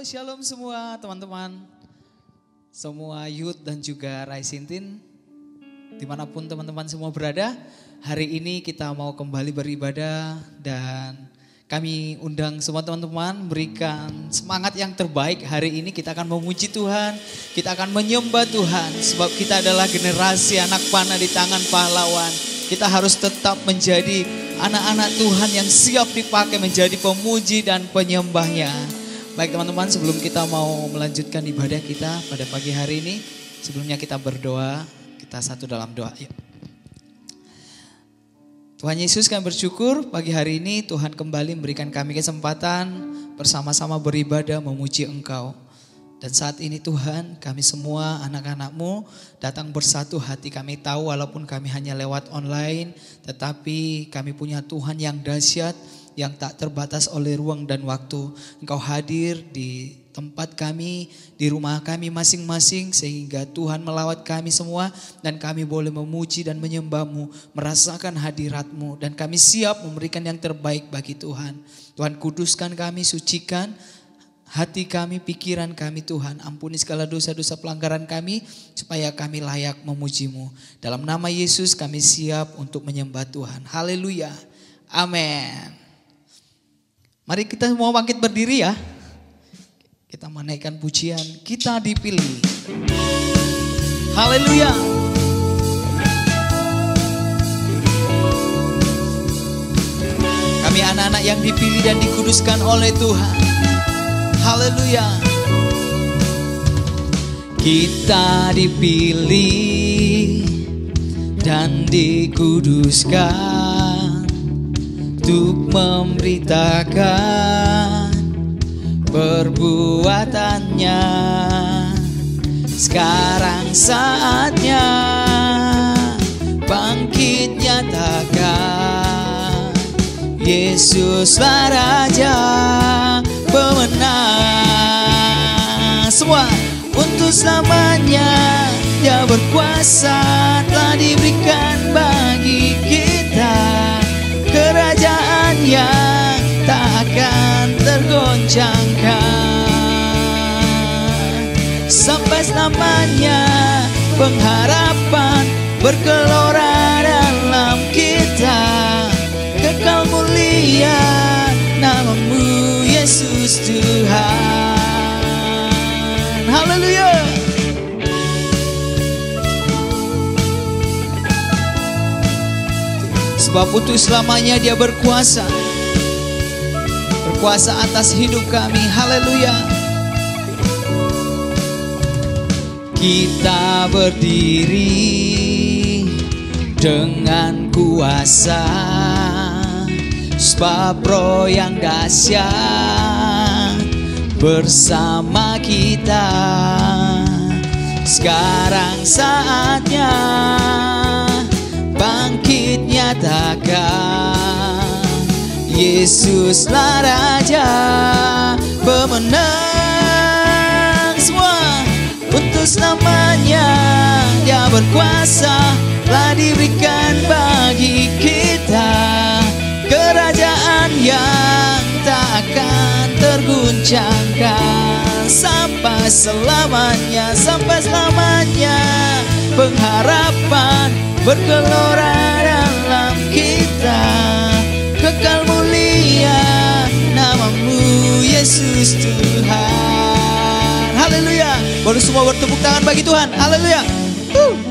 Halo shalom semua teman-teman. Semua youth dan juga Rai Sintin. Di mana pun teman-teman semua berada. Hari ini kita mau kembali beribadah dan kami undang semua teman-teman berikan semangat yang terbaik. Hari ini kita akan memuji Tuhan, kita akan menyembah Tuhan. Sebab kita adalah generasi anak panah di tangan pahlawan. Kita harus tetap menjadi anak-anak Tuhan yang siap dipakai menjadi pemuji dan penyembahnya. Baik teman-teman sebelum kita mau melanjutkan ibadah kita pada pagi hari ini. Sebelumnya kita berdoa, kita satu dalam doa. Yuk. Tuhan Yesus kami bersyukur pagi hari ini Tuhan kembali memberikan kami kesempatan bersama-sama beribadah memuji Engkau. Dan saat ini Tuhan kami semua anak-anakmu datang bersatu hati kami tahu walaupun kami hanya lewat online tetapi kami punya Tuhan yang dahsyat yang tak terbatas oleh ruang dan waktu. Engkau hadir di tempat kami, di rumah kami masing-masing sehingga Tuhan melawat kami semua dan kami boleh memuji dan menyembahmu, merasakan hadiratmu dan kami siap memberikan yang terbaik bagi Tuhan. Tuhan kuduskan kami, sucikan hati kami, pikiran kami Tuhan. Ampuni segala dosa-dosa pelanggaran kami supaya kami layak memujimu. Dalam nama Yesus kami siap untuk menyembah Tuhan. Haleluya. Amin. Mari kita semua bangkit berdiri ya. Kita menaikkan pujian, kita dipilih. Haleluya. Kami anak-anak yang dipilih dan dikuduskan oleh Tuhan. Haleluya. Kita dipilih dan dikuduskan untuk memberitakan perbuatannya. Sekarang saatnya bangkit nyatakan Yesuslah Raja pemenang. Semua untuk selamanya dia berkuasa telah diberikan yang tak akan tergoncangkan. Sampai selamanya pengharapan berkelora Sebab untuk selamanya dia berkuasa. Berkuasa atas hidup kami. Haleluya. Kita berdiri Dengan kuasa. Sebab roh yang dahsyat Bersama kita. Sekarang saatnya bangkit nyatakan Yesuslah Raja pemenang semua. Untuk selamanya dia berkuasa telah diberikan bagi kita. Kerajaan yang tak akan terguncangkan. Sampai selamanya sampai selamanya pengharapan bergelora dalam kita. Kekal mulia namamu Yesus Tuhan. Haleluya. Boleh semua bertepuk tangan bagi Tuhan. Haleluya. Uh.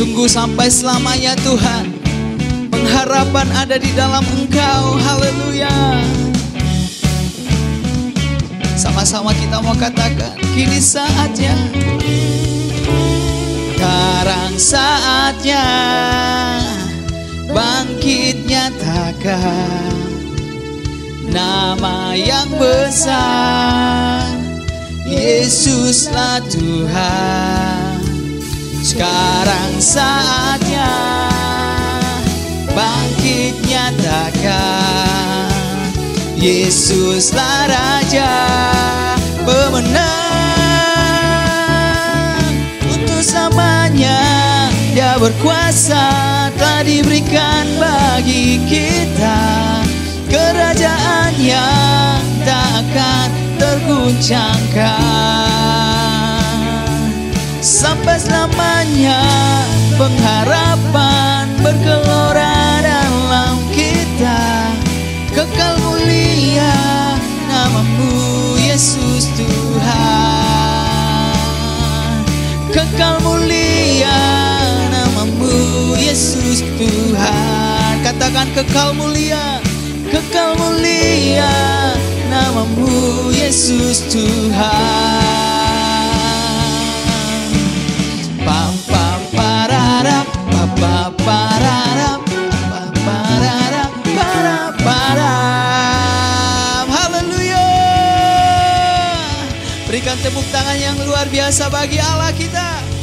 Sungguh sampai selamanya Tuhan Pengharapan ada di dalam Engkau. Haleluya. Sama-sama kita mau katakan, kini saatnya. Sekarang saatnya bangkit nyatakan nama yang besar. Yesuslah Tuhan. Sekarang saatnya bangkit nyatakan Yesuslah Raja pemenang. Untuk samanya dia berkuasa telah diberikan bagi kita. Kerajaannya yang tak akan terguncangkan sampai selamanya pengharapan bergelora dalam kita. Kekal mulia namamu Yesus Tuhan. Kekal mulia namamu Yesus Tuhan. Katakan kekal mulia kekal mulia namamu Yesus Tuhan. berikan tepuk tangan yang luar biasa bagi Allah kita.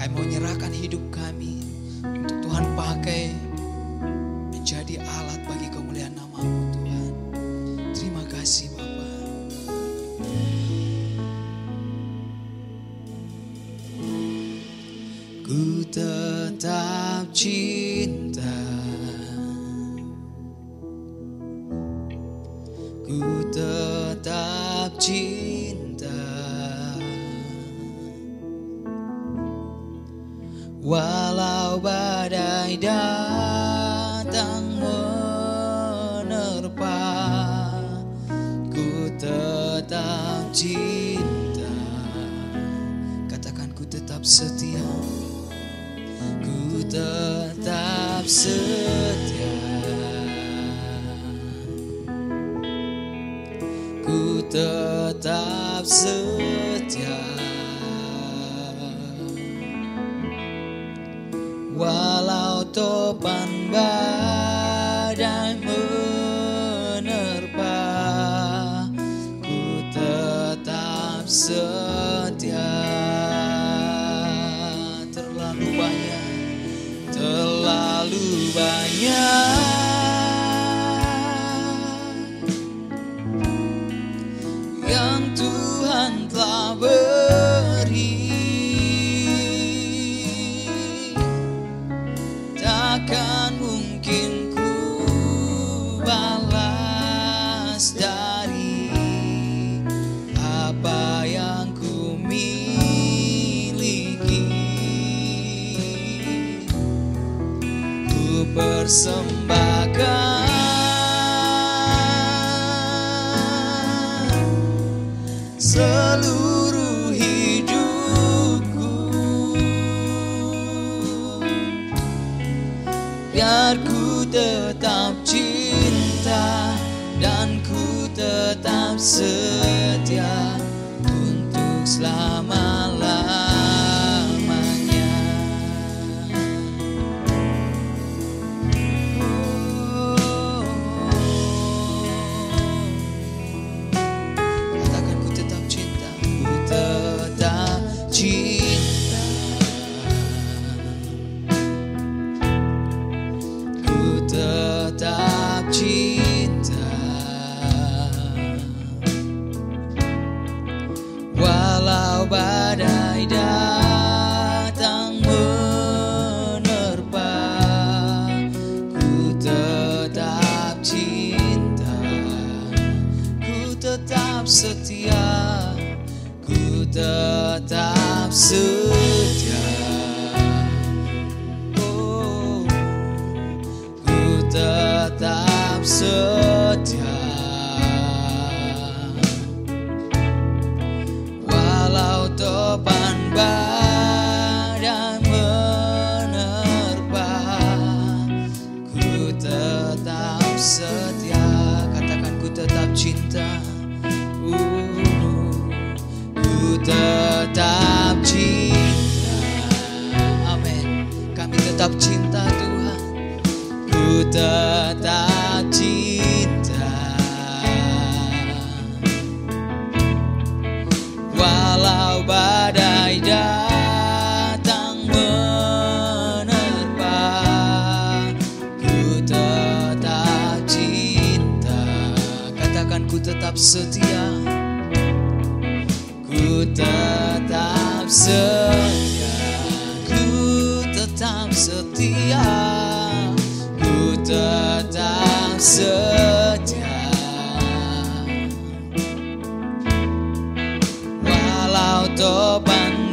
Kami mau menyerahkan hidup kami untuk Tuhan pakai menjadi alat bagi kemuliaan namamu Tuhan. Terima kasih Bapak. Ku tetap cinta. yang Tuhan telah beri. Topan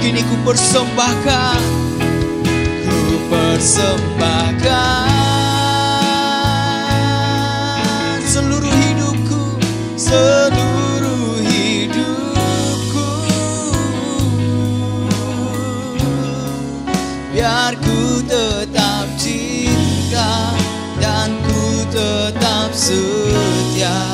Kini ku persembahkan. Ku persembahkan Seluruh hidupku Seluruh hidupku. Biar ku tetap cinta Dan ku tetap setia.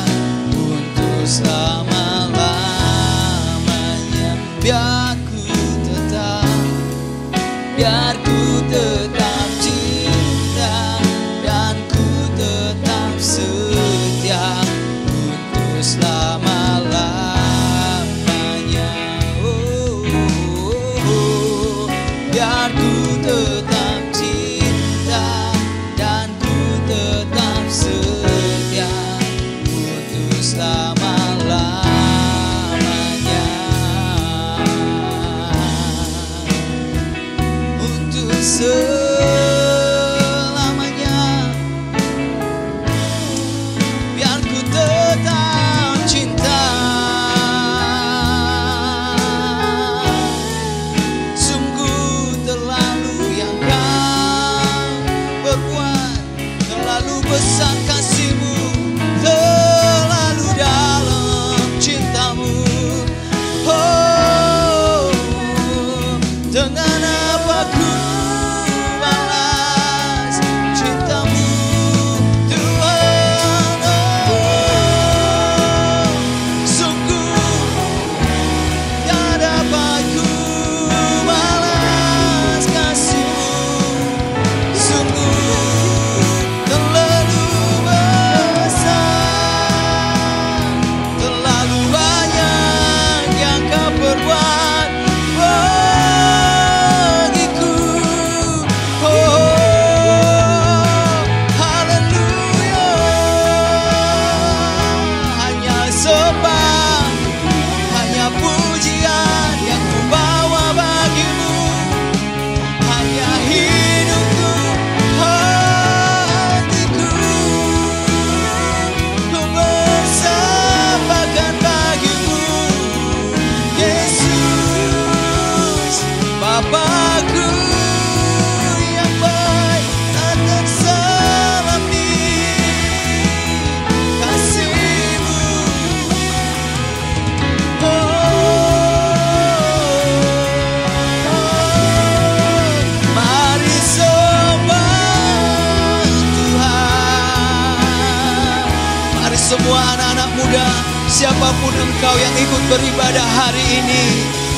muda, siapa pun engkau yang ikut beribadah hari ini.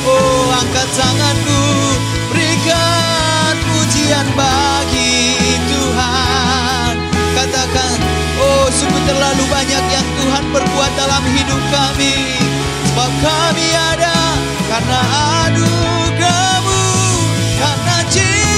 Oh, angkat tanganmu, berikan pujian bagi Tuhan. Katakan, oh sungguh terlalu banyak yang Tuhan perbuat dalam hidup kami. Sebab kami ada karena anugerahmu, karena cinta.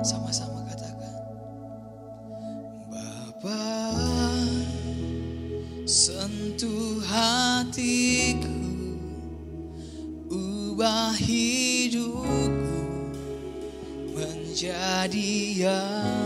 Sama-sama katakan. Bapa sentuh hatiku ubah hidupku menjadi yang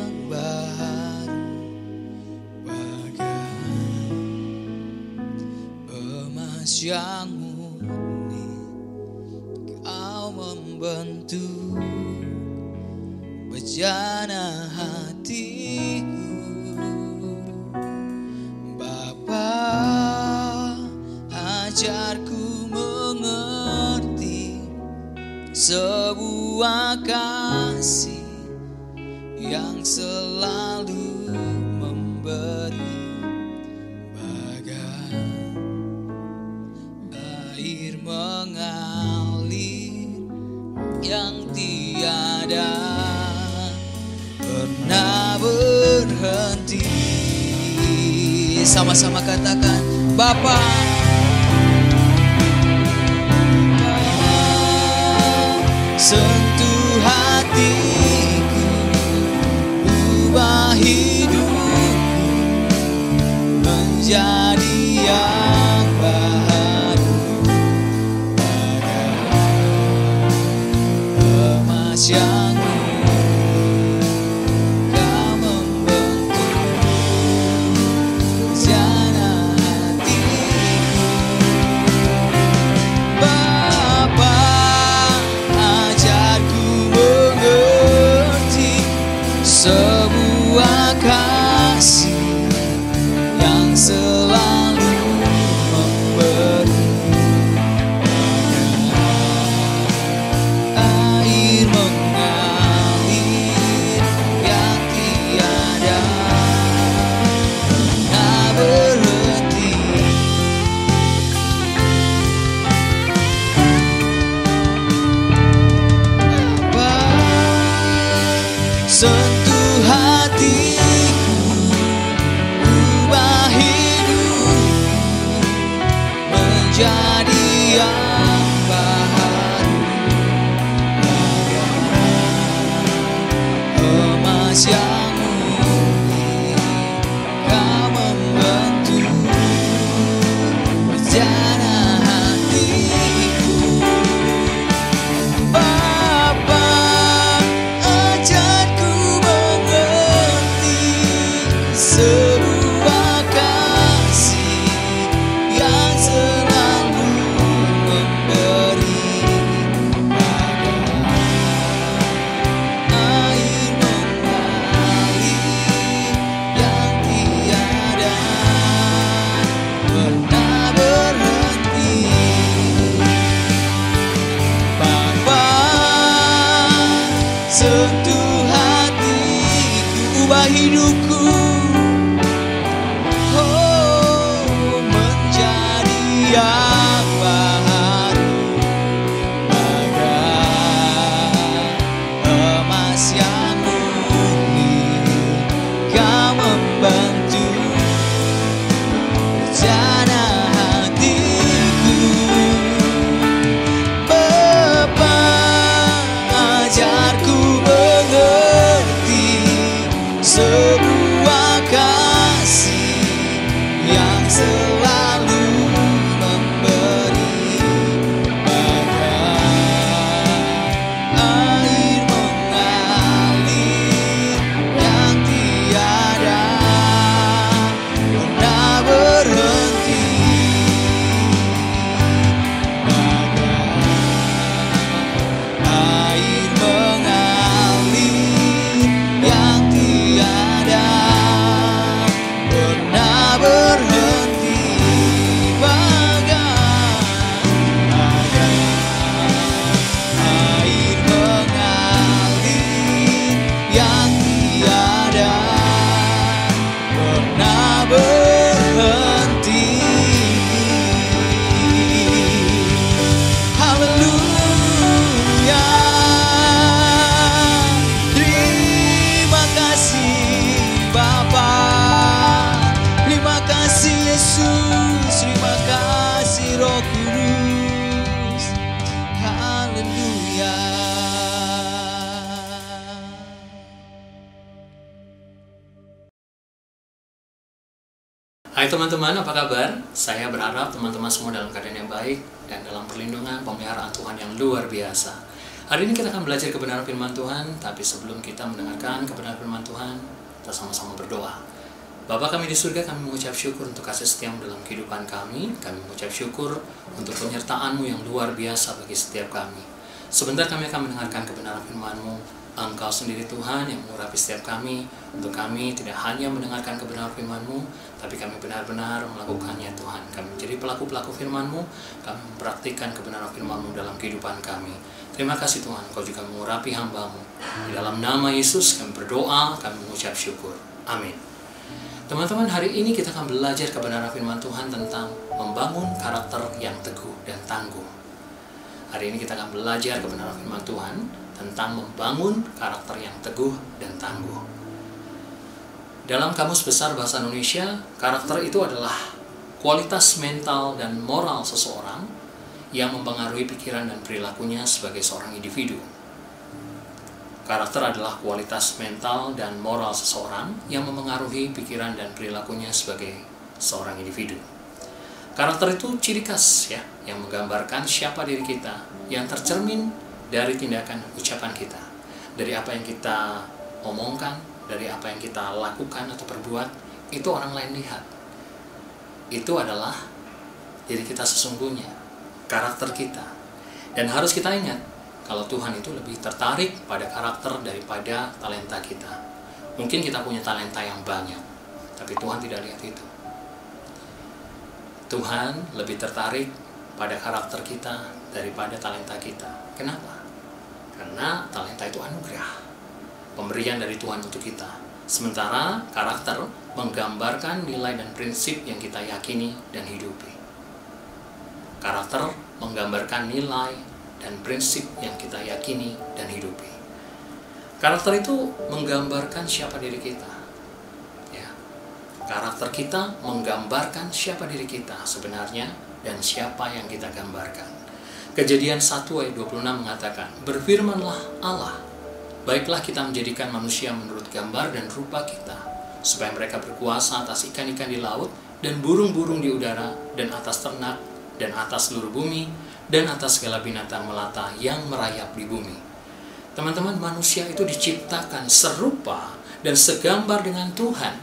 the. Teman-teman, apa kabar? Saya berharap teman-teman semua dalam keadaan yang baik dan dalam perlindungan pemeliharaan Tuhan yang luar biasa. Hari ini kita akan belajar kebenaran firman Tuhan, tapi sebelum kita mendengarkan kebenaran firman Tuhan, kita sama-sama berdoa. Bapak kami di surga, kami mengucap syukur untuk kasih setiamu dalam kehidupan kami. Kami mengucap syukur untuk penyertaanmu yang luar biasa bagi setiap kami. Sebentar kami akan mendengarkan kebenaran firman-Mu, Engkau sendiri Tuhan yang mengurapi setiap kami. Untuk kami tidak hanya mendengarkan kebenaran firman-Mu Tapi kami benar-benar melakukannya Tuhan. Kami menjadi pelaku-pelaku firman-Mu Kami mempraktikkan kebenaran firman-Mu dalam kehidupan kami. Terima kasih Tuhan. Kau juga mengurapi hamba-Mu. Di dalam nama Yesus kami berdoa Kami mengucap syukur. Amin. Teman-teman hari ini kita akan belajar kebenaran firman Tuhan tentang Membangun karakter yang teguh dan tangguh. Hari ini kita akan belajar kebenaran firman Tuhan tentang membangun karakter yang teguh dan tangguh. Dalam Kamus Besar Bahasa Indonesia, karakter itu adalah kualitas mental dan moral seseorang yang mempengaruhi pikiran dan perilakunya sebagai seorang individu. Karakter adalah kualitas mental dan moral seseorang yang mempengaruhi pikiran dan perilakunya sebagai seorang individu. Karakter itu ciri khas ya yang menggambarkan siapa diri kita yang tercermin dari tindakan ucapan kita, dari apa yang kita omongkan, dari apa yang kita lakukan atau perbuat, itu orang lain lihat. Itu adalah diri kita sesungguhnya, karakter kita. Dan harus kita ingat, kalau Tuhan itu lebih tertarik pada karakter daripada talenta kita. Mungkin kita punya talenta yang banyak, tapi Tuhan tidak lihat itu. Tuhan lebih tertarik pada karakter kita daripada talenta kita. Kenapa? Karena talenta itu anugerah. Pemberian dari Tuhan untuk kita. Sementara karakter menggambarkan nilai dan prinsip yang kita yakini dan hidupi. Karakter menggambarkan nilai dan prinsip yang kita yakini dan hidupi. Karakter itu menggambarkan siapa diri kita. Ya. Karakter kita menggambarkan siapa diri kita sebenarnya dan siapa yang kita gambarkan. Kejadian 1 ayat 26 mengatakan, Berfirmanlah Allah, baiklah kita menjadikan manusia menurut gambar dan rupa kita, supaya mereka berkuasa atas ikan-ikan di laut, dan burung-burung di udara, dan atas ternak, dan atas seluruh bumi, dan atas segala binatang melata yang merayap di bumi. Teman-teman, manusia itu diciptakan serupa dan segambar dengan Tuhan.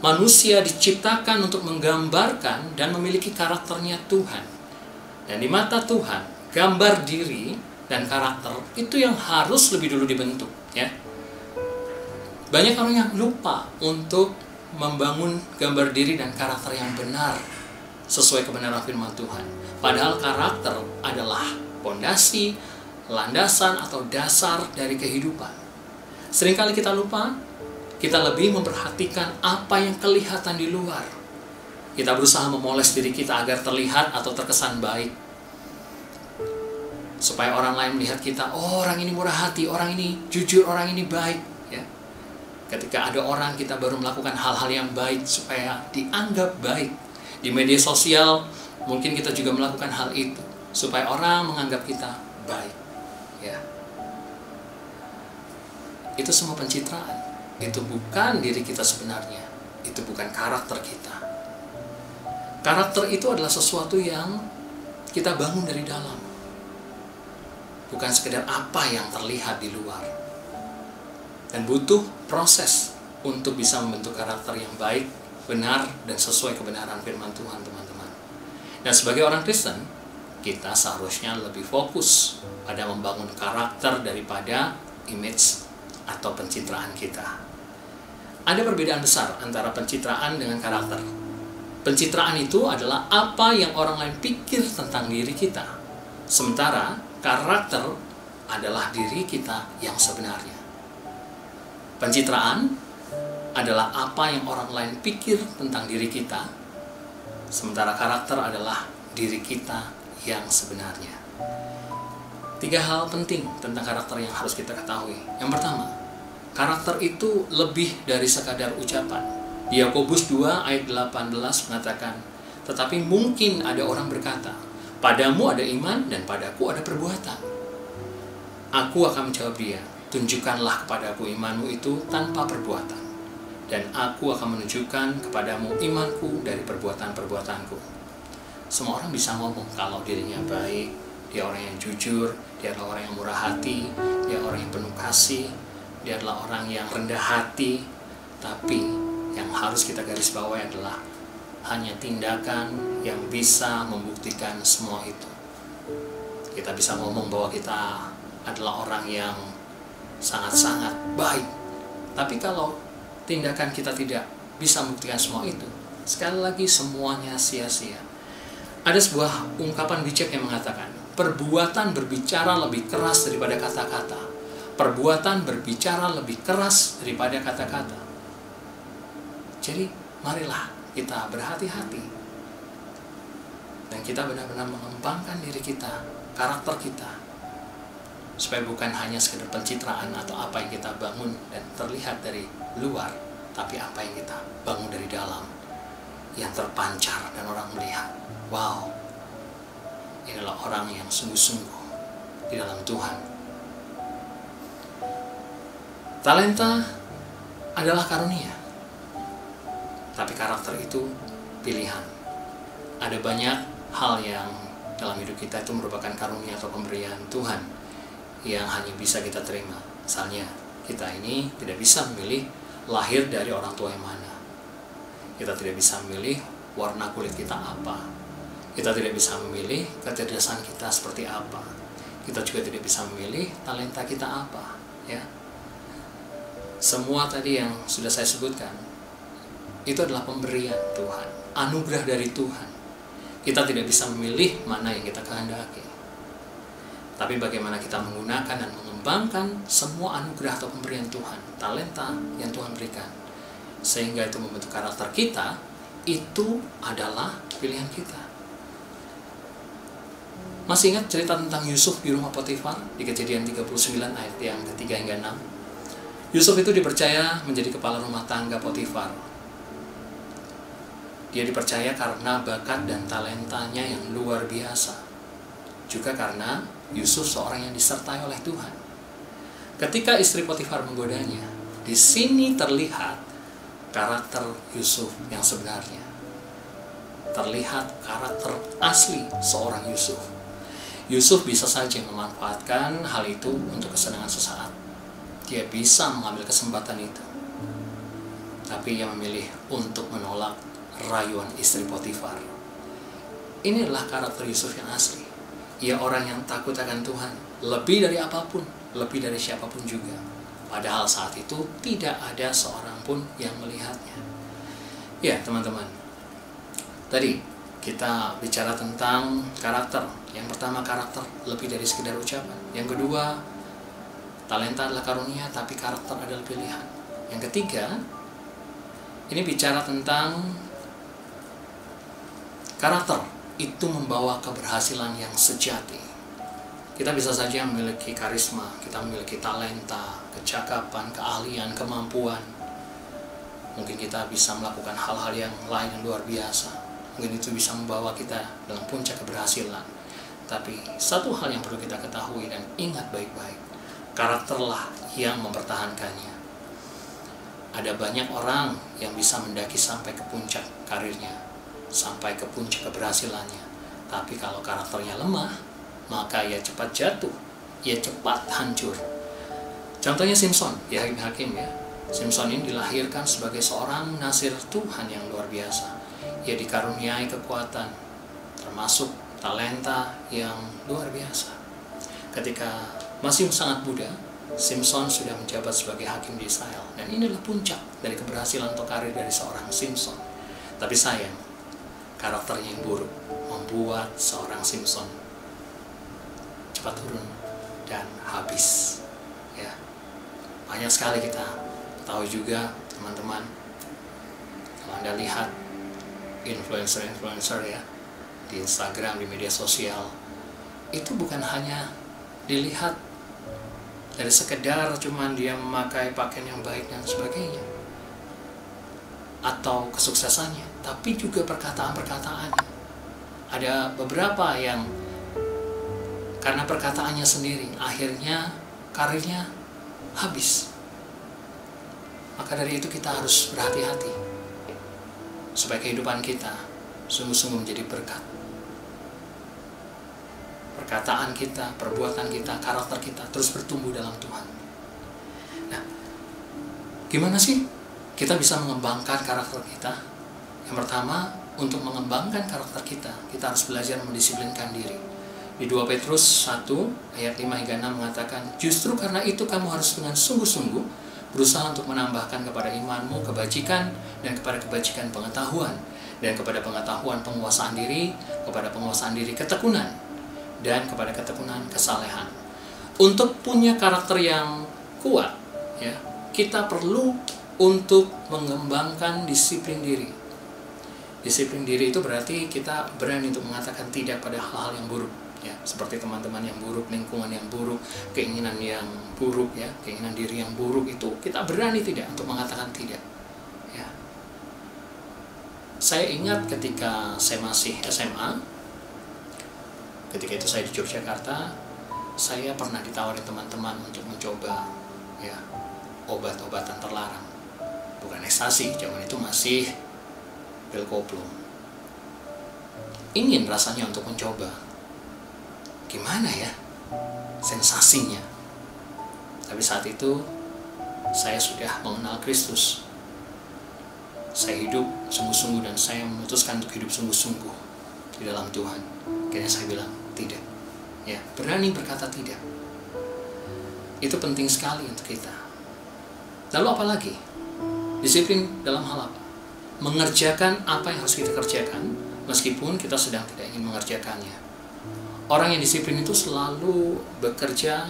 Manusia diciptakan untuk menggambarkan dan memiliki karakternya Tuhan. Dan di mata Tuhan, gambar diri dan karakter itu yang harus lebih dulu dibentuk, ya. Banyak orang yang lupa untuk membangun gambar diri dan karakter yang benar sesuai kebenaran firman Tuhan. Padahal karakter adalah pondasi, landasan atau dasar dari kehidupan. Seringkali kita lupa, kita lebih memperhatikan apa yang kelihatan di luar kita berusaha memoles diri kita agar terlihat atau terkesan baik. Supaya orang lain melihat kita, oh orang ini murah hati, orang ini jujur, orang ini baik. Ya. Ketika ada orang kita baru melakukan hal-hal yang baik supaya dianggap baik. Di media sosial mungkin kita juga melakukan hal itu supaya orang menganggap kita baik. Ya. Itu semua pencitraan. Itu bukan diri kita sebenarnya. Itu bukan karakter kita Karakter itu adalah sesuatu yang kita bangun dari dalam. Bukan sekedar apa yang terlihat di luar. Dan butuh proses untuk bisa membentuk karakter yang baik, benar, dan sesuai kebenaran firman Tuhan, teman-teman. Dan sebagai orang Kristen, kita seharusnya lebih fokus pada membangun karakter daripada image atau pencitraan kita. Ada perbedaan besar antara pencitraan dengan karakter. Pencitraan itu adalah apa yang orang lain pikir tentang diri kita. Sementara karakter adalah diri kita yang sebenarnya. Pencitraan adalah apa yang orang lain pikir tentang diri kita. Sementara karakter adalah diri kita yang sebenarnya. Tiga hal penting tentang karakter yang harus kita ketahui. Yang pertama, karakter itu lebih dari sekadar ucapan Yakobus 2 ayat 18 mengatakan, "Tetapi mungkin ada orang berkata, padamu ada iman dan padaku ada perbuatan." Aku akan menjawab dia, "Tunjukkanlah kepadaku imanmu itu tanpa perbuatan, dan aku akan menunjukkan kepadamu imanku dari perbuatan-perbuatanku. Semua orang bisa ngomong kalau dirinya baik, dia orang yang jujur, dia adalah orang yang murah hati, dia orang yang penuh kasih, dia adalah orang yang rendah hati, tapi yang harus kita garis bawahi adalah hanya tindakan yang bisa membuktikan semua itu. Kita bisa ngomong bahwa kita adalah orang yang sangat-sangat baik, tapi kalau tindakan kita tidak bisa membuktikan semua itu, sekali lagi semuanya sia-sia. Ada sebuah ungkapan bijak yang mengatakan, perbuatan berbicara lebih keras daripada kata-kata. Perbuatan berbicara lebih keras daripada kata-kata. Jadi, marilah kita berhati-hati. Dan kita benar-benar mengembangkan diri kita, karakter kita. Supaya bukan hanya sekedar pencitraan atau apa yang kita bangun dan terlihat dari luar, tapi apa yang kita bangun dari dalam yang terpancar dan orang melihat, wow, inilah orang yang sungguh-sungguh di dalam Tuhan. Talenta adalah karunia, tapi karakter itu pilihan. Ada banyak hal yang dalam hidup kita itu merupakan karunia atau pemberian Tuhan yang hanya bisa kita terima. Misalnya, kita ini tidak bisa memilih lahir dari orang tua yang mana. Kita tidak bisa memilih warna kulit kita apa. Kita tidak bisa memilih kecerdasan kita seperti apa. Kita juga tidak bisa memilih talenta kita apa, ya. Semua tadi yang sudah saya sebutkan itu adalah pemberian Tuhan, anugerah dari Tuhan. Kita tidak bisa memilih mana yang kita kehendaki. Tapi bagaimana kita menggunakan dan mengembangkan semua anugerah atau pemberian Tuhan, talenta yang Tuhan berikan. Sehingga itu membentuk karakter kita, itu adalah pilihan kita. Masih ingat cerita tentang Yusuf di rumah Potifar di kejadian 39 ayat yang ketiga hingga 6? Yusuf itu dipercaya menjadi kepala rumah tangga Potifar. Dia dipercaya karena bakat dan talentanya yang luar biasa. Juga karena Yusuf seorang yang disertai oleh Tuhan. Ketika istri Potifar menggodanya, di sini terlihat karakter Yusuf yang sebenarnya. Terlihat karakter asli seorang Yusuf. Yusuf bisa saja memanfaatkan hal itu untuk kesenangan sesaat. Dia bisa mengambil kesempatan itu. Tapi ia memilih untuk menolak rayuan istri Potifar. Ini adalah karakter Yusuf yang asli. Ia orang yang takut akan Tuhan, lebih dari apa pun, lebih dari siapa pun juga. Padahal saat itu tidak ada seorang pun yang melihatnya. Ya, teman-teman. Tadi kita bicara tentang karakter. Yang pertama karakter lebih dari sekedar ucapan. Yang kedua, talenta adalah karunia tapi karakter adalah pilihan. Yang ketiga, ini bicara tentang karakter itu membawa keberhasilan yang sejati. Kita bisa saja memiliki karisma, kita memiliki talenta, kecakapan, keahlian, kemampuan. Mungkin kita bisa melakukan hal-hal yang lain yang luar biasa. Mungkin itu bisa membawa kita dalam puncak keberhasilan. Tapi satu hal yang perlu kita ketahui dan ingat baik-baik, karakterlah yang mempertahankannya. Ada banyak orang yang bisa mendaki sampai ke puncak karirnya, sampai ke puncak keberhasilannya. Tapi kalau karakternya lemah, maka ia cepat jatuh, ia cepat hancur. Contohnya Simpson, ya hakim ya. Simpson ini dilahirkan sebagai seorang nasir Tuhan yang luar biasa. Ia dikaruniai kekuatan, termasuk talenta yang luar biasa. Ketika masih sangat muda, Simpson sudah menjabat sebagai hakim di Israel. Dan inilah puncak dari keberhasilan atau karir dari seorang Simpson. Tapi sayang, karakternya yang buruk membuat seorang Simpson cepat turun dan habis ya. Banyak sekali kita tahu juga teman-teman kalau anda lihat influencer-influencer ya di Instagram di media sosial itu bukan hanya dilihat dari sekedar cuman dia memakai pakaian yang baik dan sebagainya atau kesuksesannya tapi juga perkataan-perkataan ada beberapa yang karena perkataannya sendiri akhirnya karirnya habis Maka dari itu kita harus berhati-hati supaya kehidupan kita sungguh-sungguh menjadi berkat. Perkataan kita, perbuatan kita, karakter kita terus bertumbuh dalam Tuhan. Nah, gimana sih kita bisa mengembangkan karakter kita? Yang pertama, untuk mengembangkan karakter kita, kita harus belajar mendisiplinkan diri. Di 2 Petrus 1 ayat 5 hingga 6 mengatakan, Justru karena itu kamu harus dengan sungguh-sungguh berusaha untuk menambahkan kepada imanmu kebajikan dan kepada kebajikan pengetahuan dan kepada pengetahuan penguasaan diri, kepada penguasaan diri ketekunan dan kepada ketekunan kesalehan. Untuk punya karakter yang kuat, ya, kita perlu untuk mengembangkan disiplin diri. Disiplin diri itu berarti kita berani untuk mengatakan tidak pada hal-hal yang buruk ya. Seperti teman-teman yang buruk lingkungan yang buruk keinginan yang buruk ya. Keinginan diri yang buruk itu kita berani tidak untuk mengatakan tidak ya. Saya ingat ketika saya masih SMA ketika itu saya di Yogyakarta saya pernah ditawari teman-teman untuk mencoba ya obat-obatan terlarang. Bukan ekstasi zaman itu masih pil koplo. Ingin rasanya untuk mencoba. Gimana ya? Sensasinya. Tapi saat itu saya sudah mengenal Kristus. Saya hidup sungguh-sungguh dan saya memutuskan untuk hidup sungguh-sungguh di dalam Tuhan. Akhirnya saya bilang tidak. Ya berani berkata tidak. Itu penting sekali untuk kita. Lalu apa lagi? Disiplin dalam hal apa mengerjakan apa yang harus kita kerjakan meskipun kita sedang tidak ingin mengerjakannya Orang yang disiplin itu selalu bekerja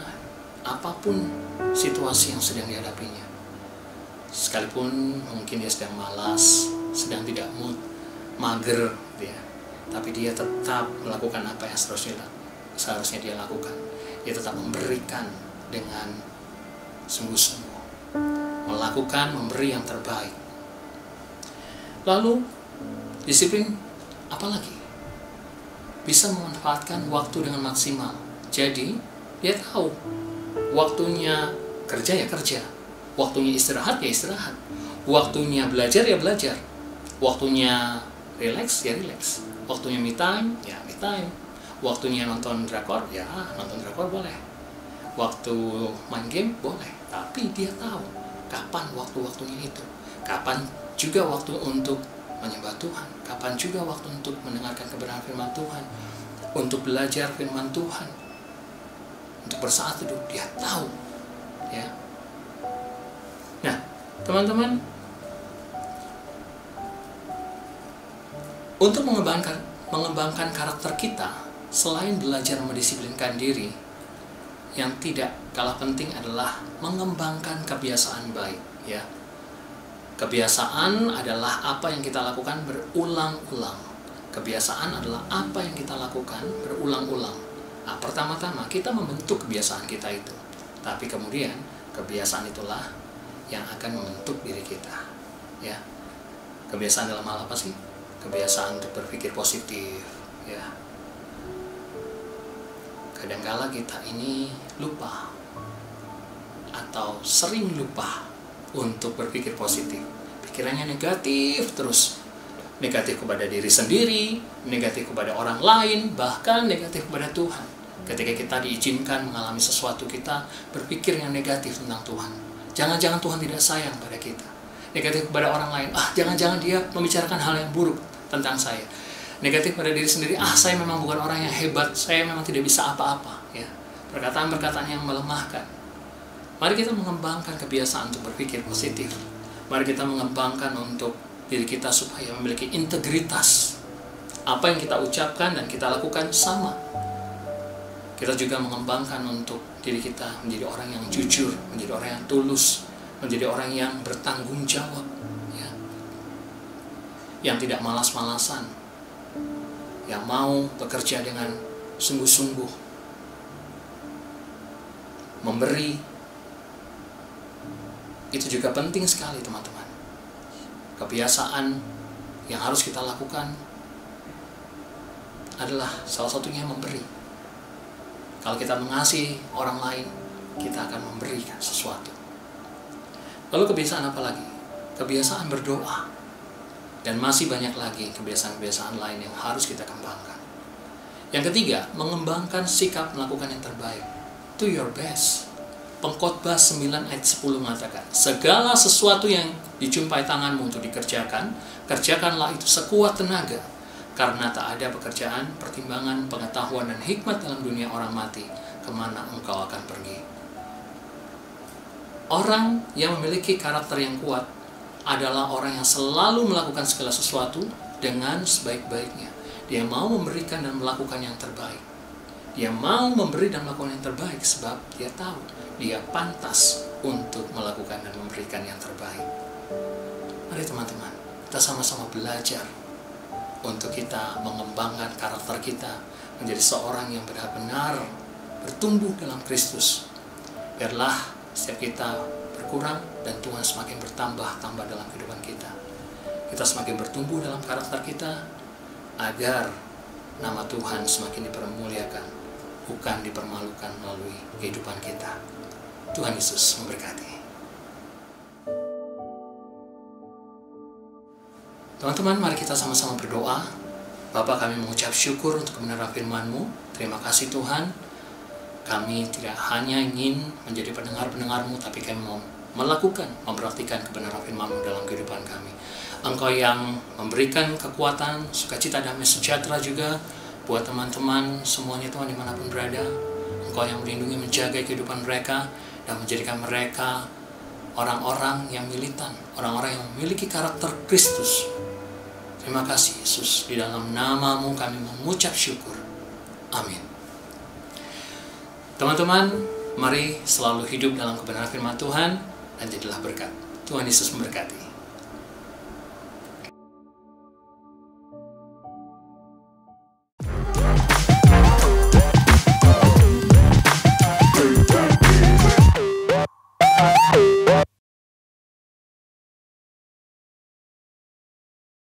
apa pun situasi yang sedang dihadapinya. Sekalipun mungkin dia sedang malas, sedang tidak mood, mager, gitu ya. tapi dia tetap melakukan apa yang seharusnya seharusnya dia lakukan. Dia tetap memberikan dengan sungguh-sungguh, melakukan memberi yang terbaik. Lalu disiplin apa lagi? bisa memanfaatkan waktu dengan maksimal. Jadi, dia tahu waktunya kerja ya kerja, waktunya istirahat ya istirahat, waktunya belajar ya belajar, waktunya relax ya relax, waktunya me time ya me time, waktunya nonton drakor ya nonton drakor boleh, waktu main game boleh, tapi dia tahu kapan waktu-waktunya itu, kapan juga waktu untuk menyembah Tuhan. Kapan juga waktu untuk mendengarkan kebenaran firman Tuhan, untuk belajar firman Tuhan, untuk bersaat teduh, dia tahu. Ya. Nah, teman-teman, untuk mengembangkan mengembangkan karakter kita, selain belajar mendisiplinkan diri, yang tidak kalah penting adalah mengembangkan kebiasaan baik, ya Kebiasaan adalah apa yang kita lakukan berulang-ulang. Kebiasaan adalah apa yang kita lakukan berulang-ulang. Nah, pertama-tama kita membentuk kebiasaan kita itu. Tapi kemudian kebiasaan itulah yang akan membentuk diri kita. Ya. Kebiasaan dalam hal apa sih? Kebiasaan untuk berpikir positif, ya. Kadangkala kita ini lupa atau sering lupa untuk berpikir positif. Pikirannya negatif terus. Negatif kepada diri sendiri, negatif kepada orang lain, bahkan negatif kepada Tuhan. Ketika kita diizinkan mengalami sesuatu, kita berpikir yang negatif tentang Tuhan. Jangan-jangan Tuhan tidak sayang pada kita. Negatif kepada orang lain, ah jangan-jangan dia membicarakan hal yang buruk tentang saya. Negatif pada diri sendiri, ah saya memang bukan orang yang hebat, saya memang tidak bisa apa-apa. Ya, perkataan-perkataan yang melemahkan Mari kita mengembangkan kebiasaan untuk berpikir positif. Mari kita mengembangkan untuk diri kita supaya memiliki integritas. Apa yang kita ucapkan dan kita lakukan sama. Kita juga mengembangkan untuk diri kita menjadi orang yang jujur, menjadi orang yang tulus, menjadi orang yang bertanggung jawab, ya. yang tidak malas-malasan, yang mau bekerja dengan sungguh-sungguh, memberi itu juga penting sekali teman-teman. Kebiasaan yang harus kita lakukan adalah salah satunya memberi. Kalau kita mengasihi orang lain, kita akan memberikan sesuatu. Lalu kebiasaan apa lagi? Kebiasaan berdoa. Dan masih banyak lagi kebiasaan-kebiasaan lain yang harus kita kembangkan. Yang ketiga, mengembangkan sikap melakukan yang terbaik. Do your best. Pengkhotbah 9 ayat 10 mengatakan, Segala sesuatu yang dijumpai tanganmu untuk dikerjakan, kerjakanlah itu sekuat tenaga. Karena tak ada pekerjaan, pertimbangan, pengetahuan, dan hikmat dalam dunia orang mati, ke mana engkau akan pergi. Orang yang memiliki karakter yang kuat adalah orang yang selalu melakukan segala sesuatu dengan sebaik-baiknya. Dia mau memberikan dan melakukan yang terbaik. Dia mau memberi dan melakukan yang terbaik sebab dia tahu dia pantas untuk melakukan dan memberikan yang terbaik. Mari teman-teman, kita sama-sama belajar untuk kita mengembangkan karakter kita menjadi seorang yang benar-benar bertumbuh dalam Kristus. Biarlah setiap kita berkurang dan Tuhan semakin bertambah-tambah dalam kehidupan kita. Kita semakin bertumbuh dalam karakter kita agar nama Tuhan semakin dipermuliakan, bukan dipermalukan melalui kehidupan kita. Tuhan Yesus memberkati. Teman-teman, mari kita sama-sama berdoa. Bapak kami mengucap syukur untuk kebenaran firman-Mu. Terima kasih Tuhan. Kami tidak hanya ingin menjadi pendengar-pendengar-Mu, tapi kami mau melakukan, mempraktikkan kebenaran firman-Mu dalam kehidupan kami. Engkau yang memberikan kekuatan, sukacita, damai, sejahtera juga buat teman-teman semuanya Tuhan di mana pun berada. Engkau yang melindungi, menjaga kehidupan mereka, dan menjadikan mereka orang-orang yang militan, orang-orang yang memiliki karakter Kristus. Terima kasih Yesus, di dalam namamu kami mengucap syukur. Amin. Teman-teman, mari selalu hidup dalam kebenaran firman Tuhan dan jadilah berkat. Tuhan Yesus memberkati.